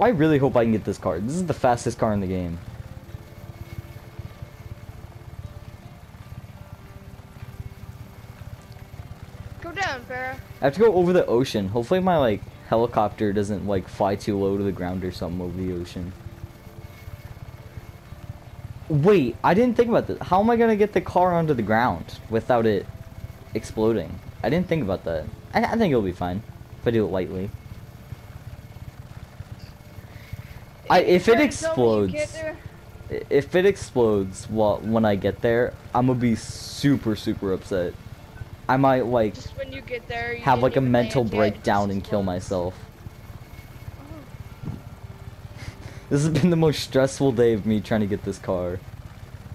I really hope I can get this car. This is the fastest car in the game. Go down, Farah. I have to go over the ocean. Hopefully my like helicopter doesn't like fly too low to the ground or something over the ocean. Wait, I didn't think about this. How am I gonna get the car onto the ground without it exploding? I didn't think about that. I, I think it'll be fine if I do it lightly. I if it Farah, tell me you get explodes, if it explodes while when I get there, I'm gonna be super super upset. I might like Just when you get there, you have like a mental land yet, it breakdown and kill myself. Oh. This has been the most stressful day of me trying to get this car.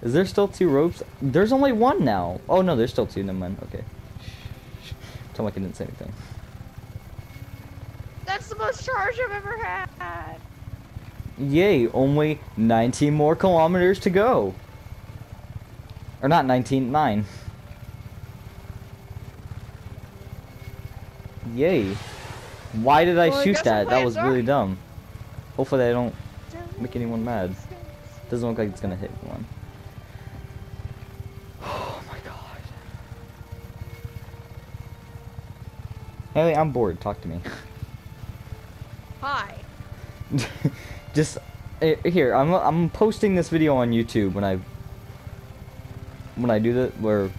Is there still two ropes? There's only one now. Oh no, there's still two. Never mind. Okay. Tell like I didn't say anything. That's the most charge I've ever had. Yay! Only 19 more kilometers to go. Or not 19, 9. Yay! Why did I Well, shoot guess that? That was really dumb. Hopefully I don't make anyone mad. Doesn't look like it's gonna hit one. Oh my god. Haley, I'm bored. Talk to me. Hi. Just eh, here. I'm I'm posting this video on YouTube when I when I do that. Where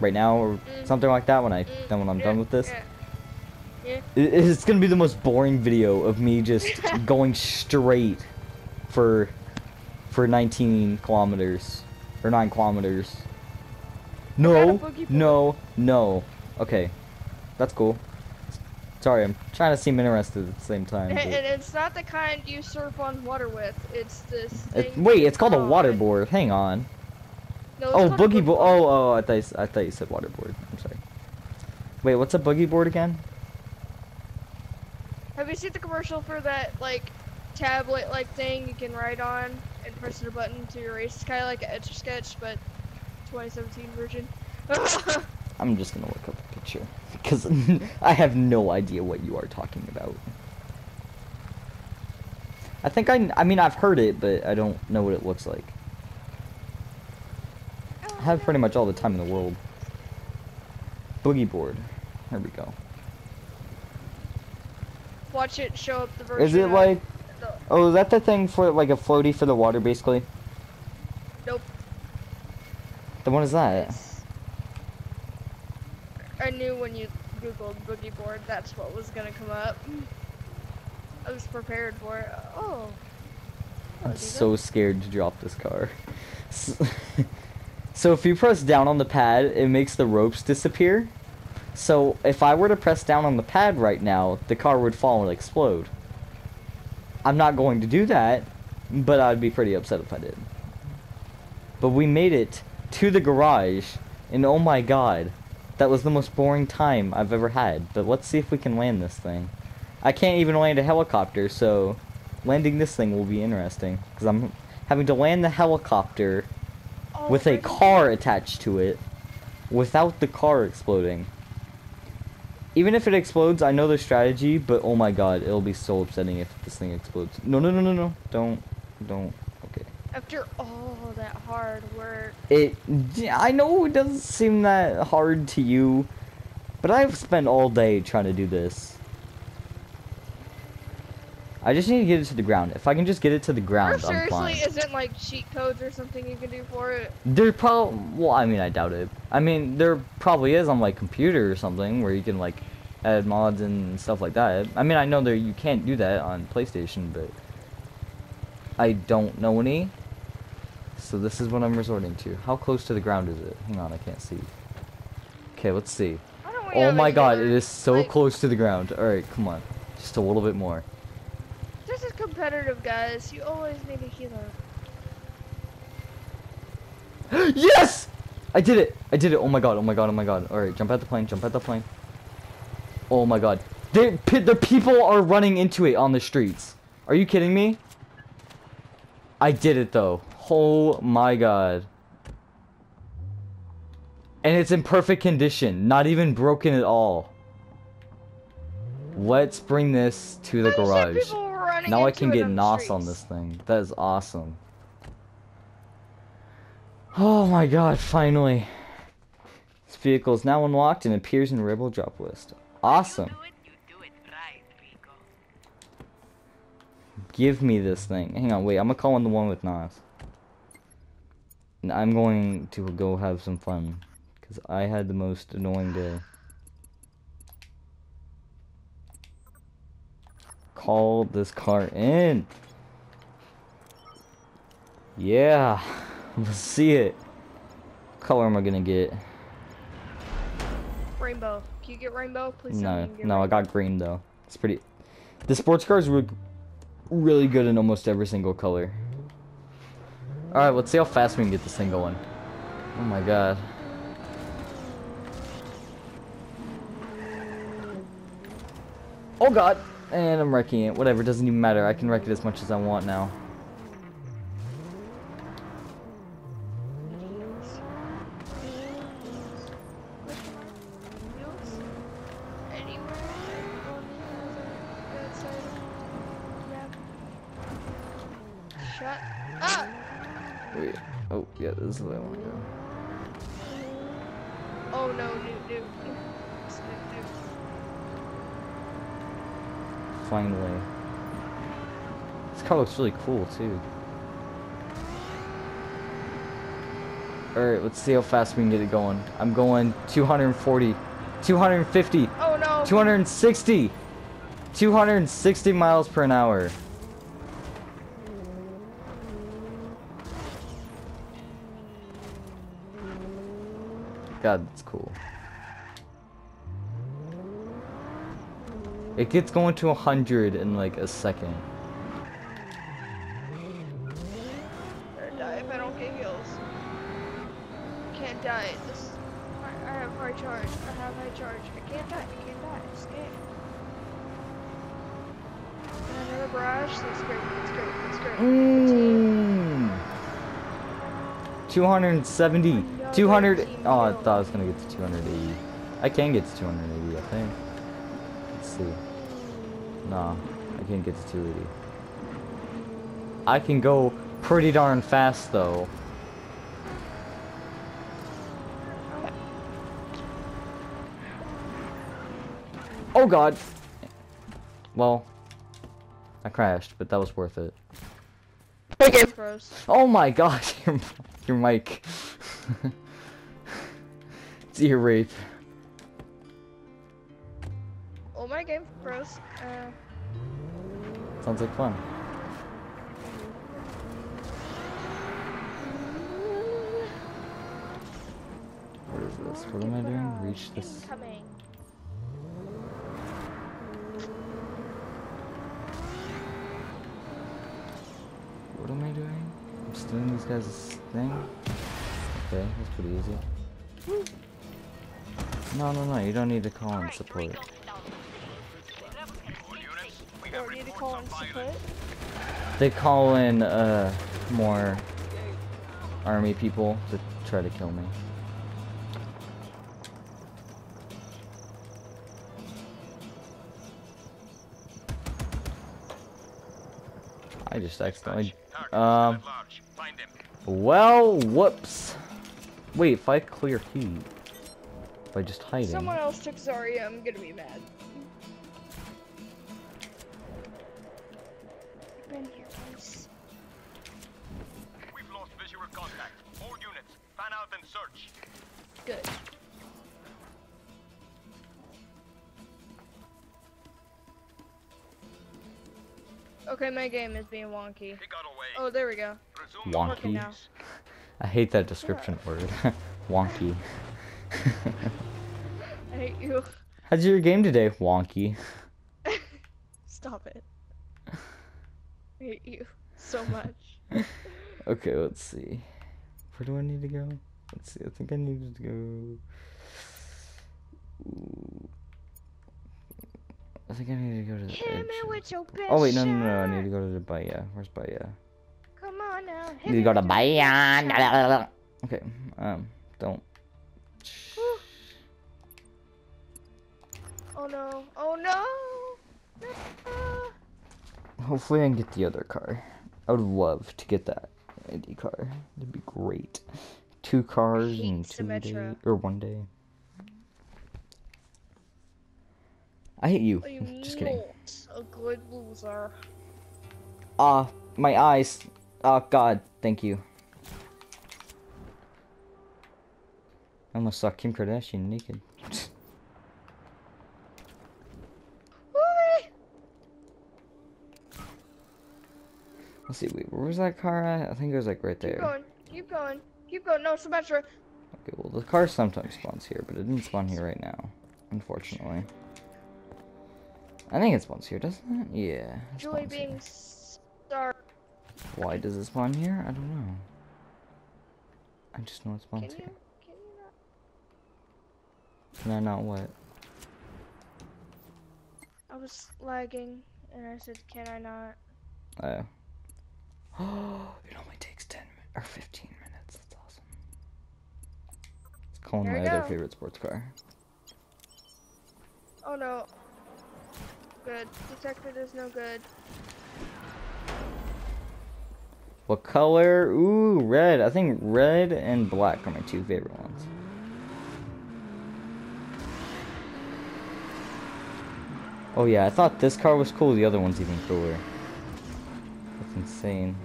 right now or Mm. something like that. When I Mm, then when I'm done with this. It- It's gonna be the most boring video of me just going straight for for 19 kilometers or 9 kilometers. No, got a boogie board. no, no. Okay, that's cool. Sorry, I'm trying to seem interested at the same time. And, and it's not the kind you surf on water with. It's this. It- wait, it's called a waterboard. Hang on. No, Oh, boogie board. Oh, oh, I thought you, I thought you said waterboard. I'm sorry. Wait, what's a boogie board again? Have you seen the commercial for that like tablet-like thing you can write on and press a button to erase? It's kind of like an Etch a Sketch, but 2017 version. I'm just gonna look up picture because I have no idea what you are talking about. I think I, I mean, I've heard it, but I don't know what it looks like. I have pretty much all the time in the world. Boogie board. There we go. Watch it show up the version. Is it like? Oh, is that the thing for like a floaty for the water, basically? Nope. Then what is that? It's- knew when you googled boogie board, that's what was gonna come up. I was prepared for it. Oh. I'm so scared to drop this car. So if you press down on the pad, it makes the ropes disappear. So if I were to press down on the pad right now, the car would fall and explode. I'm not going to do that, but I'd be pretty upset if I did. But we made it to the garage, and oh my god, that was the most boring time I've ever had. But let's see if we can land this thing. I can't even land a helicopter, so landing this thing will be interesting. Because I'm having to land the helicopter Oh, with a car attached to it without the car exploding. Even if it explodes, I know the strategy, but oh my god, it'll be so upsetting if this thing explodes. No, no, no, no, no. Don't. Don't. After all that hard work. It. I know it doesn't seem that hard to you, but I've spent all day trying to do this. I just need to get it to the ground. If I can just get it to the There ground, I'm fine. seriously isn't like cheat codes or something you can do for it. There probably, well, I mean, I doubt it. I mean, there probably is on like computer or something where you can like add mods and stuff like that. I mean, I know there you can't do that on PlayStation, but I don't know any. So this is what I'm resorting to. How close to the ground is it? Hang on, I can't see. Okay, let's see. I don't wanna Oh my god, it is so Like, close to the ground. All right, come on, just a little bit more. This is competitive, guys. You always need a healer. yes! I did it! I did it! Oh my god, oh my god, oh my god. Alright, jump out the plane, jump out the plane. Oh my god. They, the people are running into it on the streets. Are you kidding me? I did it though. Oh my god. And it's in perfect condition, not even broken at all. Let's bring this to the I garage. People were running running Now I can get NOS on this thing. That is awesome. Oh my god, finally. This vehicle is now unlocked and appears in Rebel drop list. Awesome. You do it, you do it right, Rico. Give me this thing. Hang on, wait, I'm gonna call in the one with NOS. And I'm going to go have some fun. Because I had the most annoying day. Call this car in. Yeah. Let's see it. What color am I gonna get? Rainbow. Can you get rainbow? Please No, no, I got green though. It's pretty. The sports cars were really good in almost every single color. All right, let's see how fast we can get this thing going. Oh my god. Oh god, and I'm wrecking it. Whatever, doesn't even matter. I can wreck it as much as I want now. Shut up! Wait. Oh yeah, this is the way I want to go. Oh no, Newt, Newt. It's Newt, Newt. Finally. This car looks really cool too. Alright, let's see how fast we can get it going. I'm going 240, 250, Oh no! 260, 260 miles per hour. God, that's cool. It gets going to 100 in like a second. gonna die if I don't get heals. Can't die. This. I, I have high charge. I have high charge. I can't die. I can't die. I just can't. And another barrage. That's great. That's great. That's great. Team. 270. 200. Oh, I thought I was gonna get to 280. I can get to 280, I think. Let's see. No, I can't get to 280. I can go pretty darn fast though. Oh god. Well, I crashed, but that was worth it. Okay. Oh my god, your, mic. it's ear rape. Oh my game, bros. Uh, Sounds like fun. What is this? What am I doing? Reach this. Incoming. What am I doing? I'm doing these guys' thing. Okay, that's pretty easy. No, no, no, you don't need to call in support. They call in, uh, more army people to try to kill me. I just accidentally. Um. Well, whoops. Wait, if I clear heat by just hiding. Someone else took Zarya. I'm gonna be mad. Been here once. We've lost visual contact. All units, fan out and search. Good. Okay, my game is being wonky. He got away. Oh, there we go. Wonky. I hate that description word. Wonky. I hate you. How's your game today? Wonky. Stop it. I hate you so much. Okay, let's see. Where do I need to go? Let's see. I think I need to go. Ooh. I think I need to go to the Hit edge. me with your best Oh wait, no, no, no! I need to go to the Bahia. Where's Bahia? Come got a I hit need to me go to with your best shot. Bahia. Okay. Um. Don't. Oh no. Oh no. No. Hopefully I can get the other car. I would love to get that Indy car. That'd be great. Two cars in two days or one day. I hate you. Are you Just kidding. a good loser? Ah, my eyes. Oh God, thank you. I almost saw Kim Kardashian naked. Let's see. Wait, where was that car at? I think it was like right there. Keep going. Keep going. Keep going. No, Symmetra. Okay, well the car sometimes spawns here, but it didn't spawn here right now, unfortunately. I think it spawns here, doesn't it? Yeah. it Julie spawns here. Why does it spawn here? I don't know. I just know it Can spawns you? here. Can you not? Can I not what? I was lagging, and I said, "Can I not?" Oh. it only takes 10 mi- or 15 minutes. That's awesome. It's calling There my other favorite sports car. Oh no. Good. Detected is no good. What color? Ooh, red. I think red and black are my two favorite ones. Oh yeah, I thought this car was cool. The other one's even cooler. That's insane.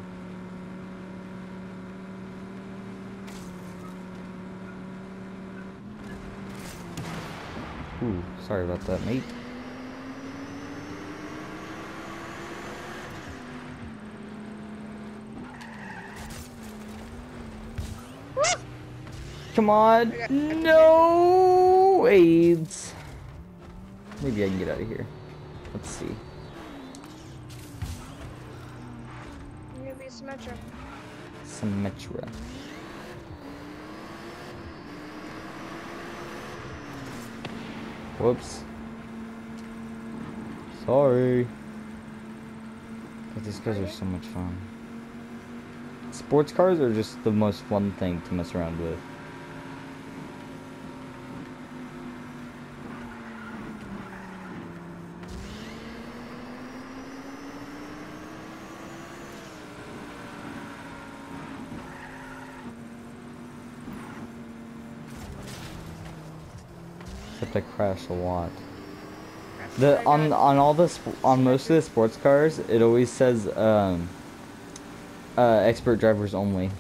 Ooh, sorry about that, mate. Come on. No AIDS. Maybe I can get out of here. Let's see. I'm gonna be Symmetra. Symmetra. Whoops. Sorry. But these guys are so much fun. Sports cars are just the most fun thing to mess around with. Except I crash a lot. The on on all the on most of the sports cars, it always says um, uh, expert drivers only.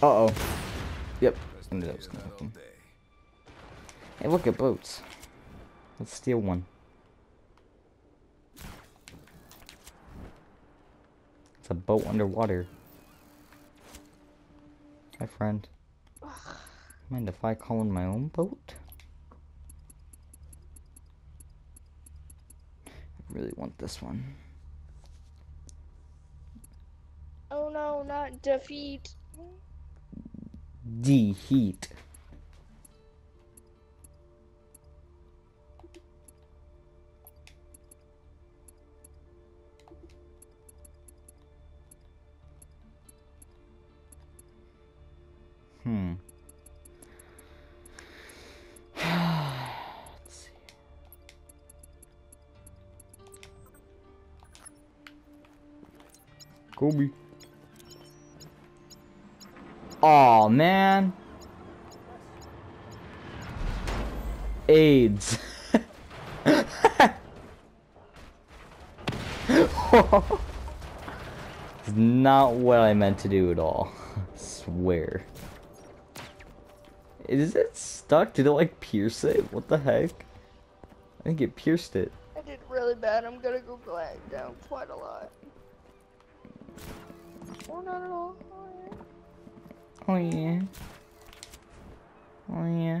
Uh oh. Yep. Gonna happen. Hey, look at boats. Let's steal one. It's a boat underwater. Hi, friend. Mind if I call in my own boat? I really want this one. Oh no, not defeat. D Hmm. Let's see. Kobe. Aw, man. AIDS. It's not what I meant to do at all. swear. Is it stuck? Did it like pierce it? What the heck? I think it pierced it. I did really bad. I'm gonna go lag down quite a lot. Oh, not at all. Oh, yeah. Oh yeah. Oh yeah.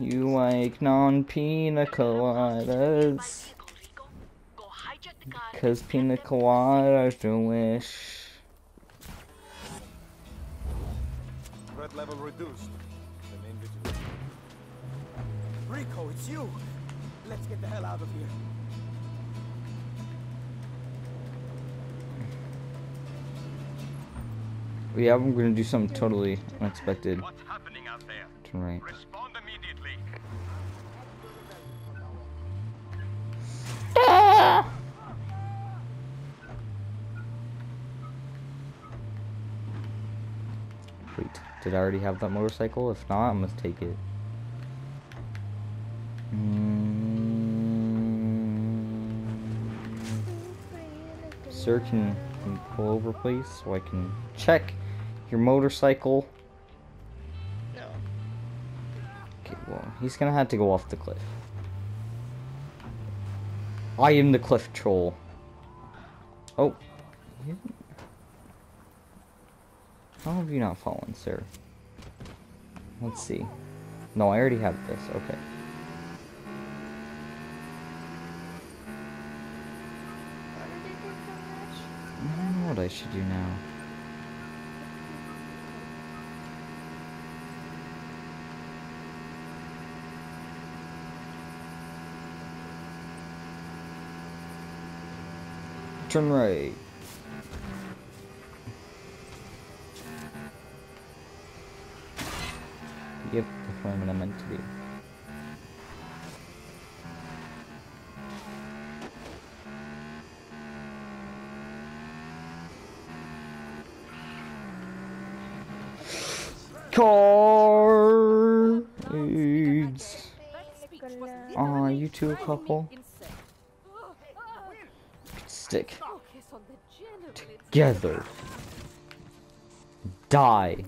You like non pina coladas. Vehicle, Rico. Go Cause pina coladas delish. Threat level reduced. Rico, it's you! Let's get the hell out of here. Yeah, I'm gonna do something totally unexpected. What's happening out there? Turn right. Respond Wait, did I already have that motorcycle? If not, I must take it. Mm. Sir, can can you pull over, please, so I can check your motorcycle? No. Okay, well, he's gonna have to go off the cliff. I am the cliff troll. Oh. you- How have you not fallen, sir? Let's see. No, I already have this. Okay. I don't know what I should do now. Turn right. Yep, that's where I'm meant to be. Car AIDS. Aw, you two a couple? Stick together. Die.